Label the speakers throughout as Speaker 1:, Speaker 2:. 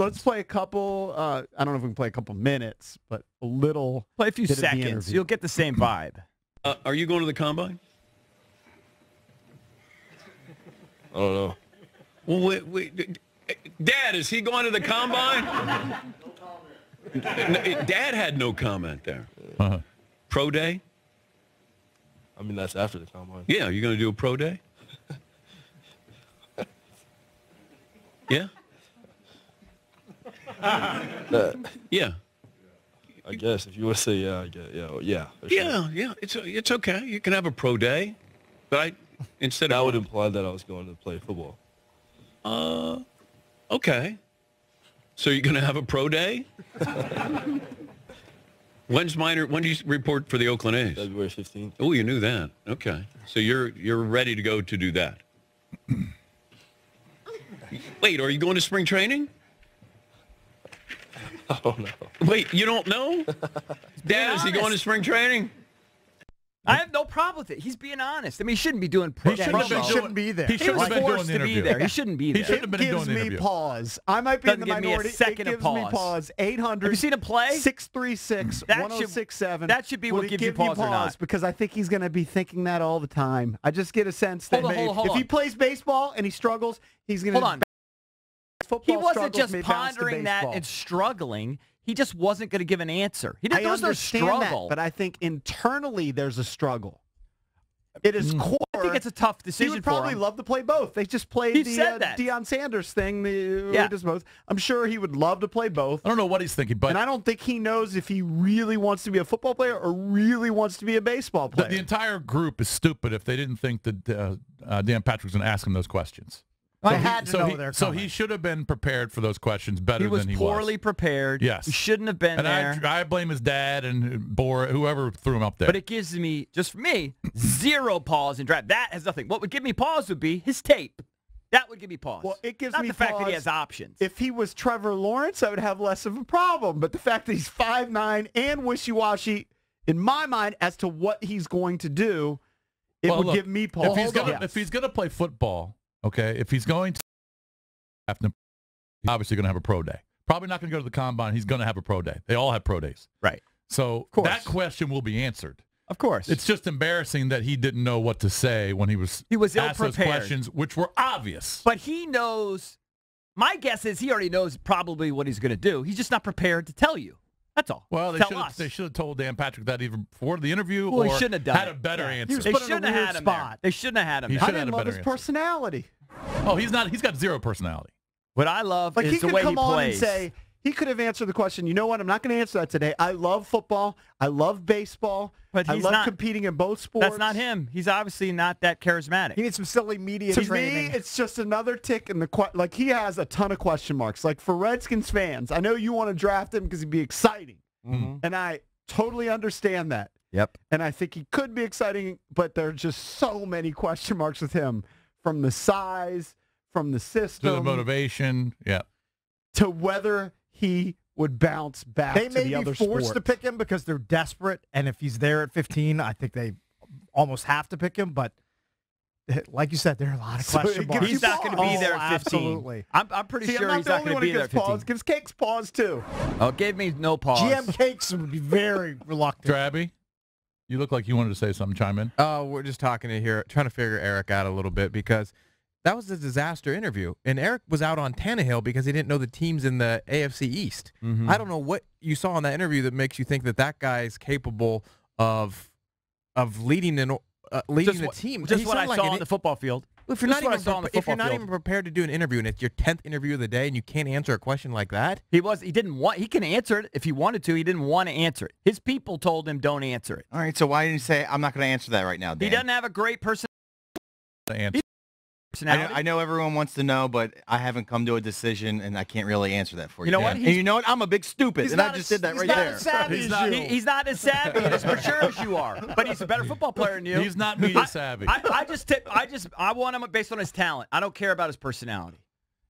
Speaker 1: Let's play a couple. Uh, I don't know if we can play a couple minutes, but a little.
Speaker 2: Play a few
Speaker 1: bit of the
Speaker 2: seconds. You'll get the same vibe.
Speaker 3: Uh, are you going to the combine?
Speaker 4: I don't know.
Speaker 3: Well, wait, wait. Dad, is he going to the combine? N- Dad had no comment there.
Speaker 5: Uh-huh.
Speaker 3: Pro day?
Speaker 4: I mean, that's after the combine.
Speaker 3: Yeah, you're going to do a pro day? yeah?
Speaker 4: Uh,
Speaker 3: Yeah.
Speaker 4: I guess if you want to say yeah, I guess yeah, well, yeah. for sure.
Speaker 3: Yeah, yeah. It's it's okay. You can have a pro day, but I instead
Speaker 4: That
Speaker 3: of
Speaker 4: would imply that I was going to play football.
Speaker 3: uh, okay. So you're going to have a pro day? When's minor? When do you report for the Oakland A's?
Speaker 4: February 15th.
Speaker 3: Oh, you knew that. Okay. So you're you're ready to go to do that. Wait, are you going to spring training?
Speaker 4: Oh, I don't.
Speaker 3: Wait, you don't know? Dad, is he going to spring training?
Speaker 2: I have no problem with it. He's being honest. I mean, he shouldn't be doing pro
Speaker 5: He shouldn't have been
Speaker 1: He
Speaker 5: doing-
Speaker 1: shouldn't be there.
Speaker 5: He
Speaker 2: He
Speaker 5: shouldn't
Speaker 2: was
Speaker 5: have been doing
Speaker 2: forced
Speaker 5: the
Speaker 2: to be there. He shouldn't be there.
Speaker 5: He
Speaker 2: there.
Speaker 5: shouldn't have been
Speaker 1: it
Speaker 5: doing
Speaker 1: gives
Speaker 5: the
Speaker 1: me pause. I might be
Speaker 2: Doesn't
Speaker 1: in the minority.
Speaker 2: give me a
Speaker 1: minority.
Speaker 2: second
Speaker 1: it
Speaker 2: of
Speaker 1: gives me
Speaker 2: pause.
Speaker 1: pause. 800.
Speaker 2: Have you seen him play?
Speaker 1: 636
Speaker 2: That should-
Speaker 1: 1067.
Speaker 2: that should be what
Speaker 1: Would it
Speaker 2: gives you
Speaker 1: give me
Speaker 2: pause or not?
Speaker 1: Because I think he's going to be thinking that all the time. I just get a sense that
Speaker 2: Hold on,
Speaker 1: maybe-
Speaker 2: hold on, hold
Speaker 1: if he plays baseball and he struggles, he's going to. Football
Speaker 2: He wasn't just pondering that and struggling. He just wasn't going to give an answer. He
Speaker 1: I
Speaker 2: didn't. There was no
Speaker 1: understand
Speaker 2: struggle.
Speaker 1: that, but I think internally there's a struggle. It is core.
Speaker 2: I think it's a tough decision.
Speaker 1: He
Speaker 2: would
Speaker 1: probably love to play both. They just played
Speaker 2: He
Speaker 1: the
Speaker 2: said
Speaker 1: uh,
Speaker 2: that.
Speaker 1: Deion Sanders thing. The,
Speaker 2: Yeah.
Speaker 1: both. I'm sure he would love to play both.
Speaker 5: I don't know what he's thinking, but
Speaker 1: and I don't think he knows if he really wants to be a football player or really wants to be a baseball
Speaker 5: the,
Speaker 1: player.
Speaker 5: the entire group is stupid if they didn't think that uh, uh, Dan Patrick was going to ask him those questions.
Speaker 6: I
Speaker 5: he-
Speaker 6: had to
Speaker 5: so
Speaker 6: know
Speaker 5: he,
Speaker 6: they're
Speaker 5: So
Speaker 6: coming.
Speaker 5: he should have been prepared for those questions better than
Speaker 2: He was
Speaker 5: than he
Speaker 2: poorly prepared.
Speaker 5: Yes.
Speaker 2: He shouldn't have been
Speaker 5: And
Speaker 2: there.
Speaker 5: I, I blame his dad and Bor, whoever threw him up there.
Speaker 2: But it gives me, just for me, zero pause in draft. That has nothing. What would give me pause would be his tape. That would give me pause.
Speaker 1: Well, it gives
Speaker 2: Not
Speaker 1: me
Speaker 2: the fact that he has options.
Speaker 1: if he was Trevor Lawrence, I would have less of a problem. But the fact that he's five nine and wishy-washy, in my mind, as to what he's going to do, it
Speaker 5: Well,
Speaker 1: would
Speaker 5: look,
Speaker 1: give me pause.
Speaker 5: If he's gonna
Speaker 1: Yes.
Speaker 5: if he's gonna play football, okay, if he's going to have to, he's obviously gonna have a pro day. Probably not gonna go to the combine. He's gonna have a pro day. They all have pro days.
Speaker 2: right.
Speaker 5: So that question will be answered.
Speaker 2: Of course.
Speaker 5: It's just embarrassing that he didn't know what to say when he was
Speaker 2: He was
Speaker 5: asked those questions, which were obvious.
Speaker 2: but he knows. My guess is he already knows probably what he's going to do. He's just not prepared to tell you. That's all.
Speaker 5: well, they should have they should have told Dan Patrick that even before the interview,
Speaker 2: Well, he shouldn't have done
Speaker 5: had
Speaker 2: it.
Speaker 5: a better
Speaker 6: Yeah. He
Speaker 5: answer.
Speaker 6: was
Speaker 2: they
Speaker 6: put
Speaker 2: shouldn't have had him
Speaker 6: spot.
Speaker 2: there. They shouldn't have had him
Speaker 5: He
Speaker 2: there.
Speaker 1: I
Speaker 5: should have
Speaker 1: didn't
Speaker 5: had a
Speaker 1: love
Speaker 5: better
Speaker 1: his
Speaker 5: answer.
Speaker 1: personality.
Speaker 5: oh, he's not. He's got zero personality.
Speaker 2: What I love
Speaker 1: Like
Speaker 2: is
Speaker 1: he
Speaker 2: the
Speaker 1: could
Speaker 2: way
Speaker 1: come
Speaker 2: he
Speaker 1: on
Speaker 2: plays.
Speaker 1: and say he could have answered the question. You know what? I'm not going to answer that today. I love football. I love baseball.
Speaker 2: But
Speaker 1: I
Speaker 2: he's
Speaker 1: love
Speaker 2: not-
Speaker 1: competing in both sports.
Speaker 2: That's not him. He's obviously not that charismatic.
Speaker 6: He needs some silly media
Speaker 1: To
Speaker 6: training.
Speaker 1: me, it's just another tick in the que- like he has a ton of question marks. Like for Redskins fans, I know you want to draft him because he'd be exciting, mm-hmm. and I totally understand that.
Speaker 2: Yep.
Speaker 1: And I think he could be exciting, but there are just so many question marks with him from the size, from the system,
Speaker 5: To
Speaker 1: system,
Speaker 5: the motivation, yeah.
Speaker 1: to whether he would bounce back
Speaker 6: they
Speaker 1: to
Speaker 6: may
Speaker 1: the
Speaker 6: be
Speaker 1: other
Speaker 6: forced
Speaker 1: sport.
Speaker 6: to pick him because they're desperate, and if he's there at 15, I think they almost have to pick him. But like you said, there are a lot of
Speaker 1: So
Speaker 6: question
Speaker 1: it
Speaker 6: marks.
Speaker 2: He's
Speaker 1: you
Speaker 2: not going to be
Speaker 1: pause.
Speaker 2: there
Speaker 6: Oh,
Speaker 2: at 15.
Speaker 6: absolutely.
Speaker 2: I'm, I'm pretty
Speaker 1: See,
Speaker 2: sure
Speaker 1: I'm not
Speaker 2: he's
Speaker 1: the
Speaker 2: not
Speaker 1: only
Speaker 2: going
Speaker 1: one
Speaker 2: to
Speaker 1: who
Speaker 2: be there
Speaker 1: gives
Speaker 2: at 15.
Speaker 1: pause. Gives Cakes pause too.
Speaker 2: Oh, give me no pause.
Speaker 6: GM Cakes would be very reluctant.
Speaker 5: Drabby, you look like you wanted to say something. Chime in.
Speaker 7: Oh, we're just talking to here, trying to figure Eric out a little bit because that was a disaster interview, and Eric was out on Tannehill because he didn't know the teams in the AFC East.
Speaker 2: Mm-hmm.
Speaker 7: I don't know what you saw in that interview that makes you think that that guy is capable of of leading an uh, leading
Speaker 2: just
Speaker 7: the team.
Speaker 2: Just
Speaker 7: He
Speaker 2: what I
Speaker 7: like
Speaker 2: saw
Speaker 7: an-
Speaker 2: on the football field.
Speaker 7: if you're
Speaker 2: just
Speaker 7: not even
Speaker 2: saw on the
Speaker 7: prepa- if you're not
Speaker 2: field.
Speaker 7: even prepared to do an interview and it's your tenth interview of the day and you can't answer a question like that,
Speaker 2: He was. He didn't want. He can answer it if he wanted to. He didn't want to answer it. His people told him don't answer it.
Speaker 8: All right, so why didn't he say I'm not going to answer that right now, Dan?
Speaker 2: He doesn't have a great person.
Speaker 5: The answer.
Speaker 8: I know. I know everyone wants to know, but I haven't come to a decision, and I can't really answer that for you.
Speaker 2: You know what?
Speaker 8: And you know what? I'm a big stupid, and I just
Speaker 6: as-
Speaker 8: did that
Speaker 6: he's
Speaker 8: right
Speaker 6: not
Speaker 8: there.
Speaker 6: as savvy
Speaker 5: He's
Speaker 6: as
Speaker 5: not-
Speaker 6: you.
Speaker 2: He- he's not as savvy and as mature as you are, but he's a better football player than you.
Speaker 5: He's not media savvy.
Speaker 2: I, I just tip, I just I want him based on his talent. I don't care about his personality.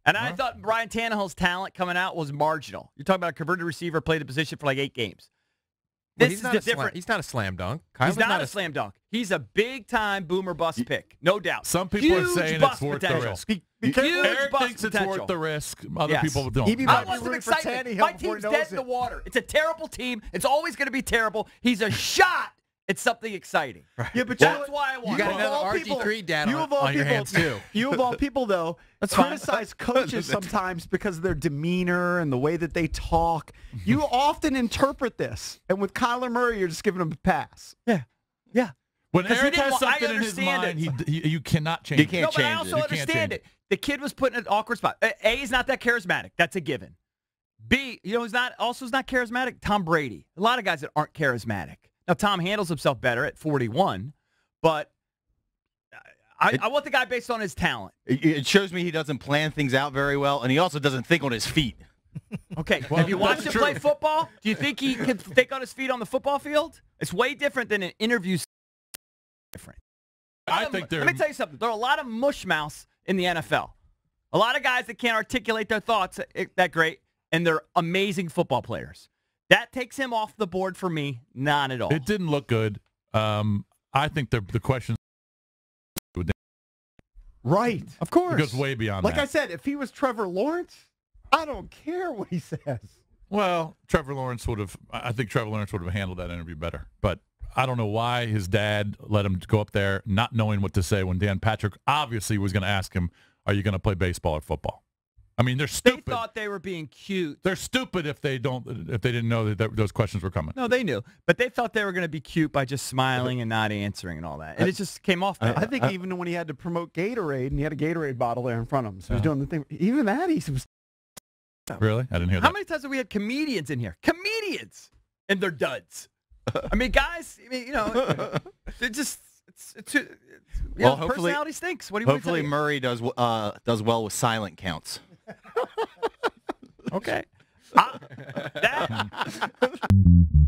Speaker 2: And I thought Ryan Tannehill's talent coming out was marginal. You're talking about a converted receiver played the position for like eight games. This
Speaker 7: he's
Speaker 2: is
Speaker 7: not
Speaker 2: the
Speaker 7: a slam,
Speaker 2: different.
Speaker 7: He's not a slam dunk.
Speaker 2: He's
Speaker 7: Kyler's
Speaker 2: not, a slam dunk. He's a big time boomer bust pick, no doubt.
Speaker 5: Some people are
Speaker 2: Huge
Speaker 5: saying
Speaker 2: bust
Speaker 5: it's worth the
Speaker 2: potential.
Speaker 5: risk.
Speaker 6: Be, be.
Speaker 2: Huge
Speaker 5: Eric
Speaker 2: bust
Speaker 5: thinks it's worth the risk. Other
Speaker 2: Yes.
Speaker 5: people don't.
Speaker 6: He be
Speaker 2: I
Speaker 6: might
Speaker 2: want some excitement. My team's
Speaker 6: knows
Speaker 2: dead in the water. It's a terrible team. It's always going to be terrible. He's a shot at something exciting. Right.
Speaker 1: Yeah, but
Speaker 2: That's
Speaker 1: you,
Speaker 2: why I want
Speaker 7: You got
Speaker 2: him.
Speaker 1: of all
Speaker 7: another
Speaker 1: people-
Speaker 7: RG3 data
Speaker 1: you
Speaker 7: on,
Speaker 1: of all
Speaker 7: on your
Speaker 1: people-
Speaker 7: hands too.
Speaker 1: You of all people, though,
Speaker 2: That's fine.
Speaker 1: criticize coaches sometimes because of their demeanor and the way that they talk. Mm-hmm. You often interpret this, and with Kyler Murray, you're just giving him a pass.
Speaker 2: Yeah. Yeah.
Speaker 5: When
Speaker 2: Because he
Speaker 5: Eric has
Speaker 2: wa-
Speaker 5: something in his mind,
Speaker 2: it.
Speaker 5: he, he, you cannot change.
Speaker 8: You can't
Speaker 2: no, but I also
Speaker 8: it.
Speaker 5: You
Speaker 2: understand it. The kid was put in an awkward spot. A, A, he's not that charismatic. That's a given. B, you know, he's not also he's not charismatic. Tom Brady. A lot of guys that aren't charismatic. Now Tom handles himself better at 41, but I,
Speaker 8: It-
Speaker 2: I want the guy based on his talent.
Speaker 8: It, it shows me he doesn't plan things out very well, and he also doesn't think on his feet.
Speaker 2: Okay.
Speaker 5: Well,
Speaker 2: Have you watched him
Speaker 5: that's
Speaker 2: play football? Do you think he can think on his feet on the football field? It's way different than an interview. Different.
Speaker 5: I think they're.
Speaker 2: Let me tell you something. There are a lot of mush mouths in the NFL. A lot of guys that can't articulate their thoughts eh, that great, and they're amazing football players. That takes him off the board for me. Not at all.
Speaker 5: It didn't look good. Um, I think the the question
Speaker 1: Right. Of course.
Speaker 5: goes way beyond
Speaker 1: like
Speaker 5: that.
Speaker 1: I said, if he was Trevor Lawrence, I don't care what he says.
Speaker 5: Well, Trevor Lawrence would have. I I think Trevor Lawrence would have handled that interview better. But I don't know why his dad let him go up there, not knowing what to say when Dan Patrick obviously was going to ask him, "Are you going to play baseball or football?" I mean, they're
Speaker 2: they
Speaker 5: stupid.
Speaker 2: thought they were being cute.
Speaker 5: they're stupid if they don't if they didn't know that, that those questions were coming.
Speaker 2: No, they knew, but they thought they were going to be cute by just smiling and not answering and all that, and it just came off. bad.
Speaker 1: I think even when he had to promote Gatorade and he had a Gatorade bottle there in front of him, so he was doing the thing. Even that, he was.
Speaker 5: Really, I didn't hear
Speaker 2: How
Speaker 5: that.
Speaker 2: How many times have we had comedians in here? Comedians, and they're duds. I mean, guys. I mean, you know, they're just. It's, it's, it's, you
Speaker 8: Well,
Speaker 2: know,
Speaker 8: hopefully-
Speaker 2: personality stinks. What do you want me
Speaker 8: Hopefully. Murray does uh, does well with silent counts.
Speaker 2: Okay. Ah, that,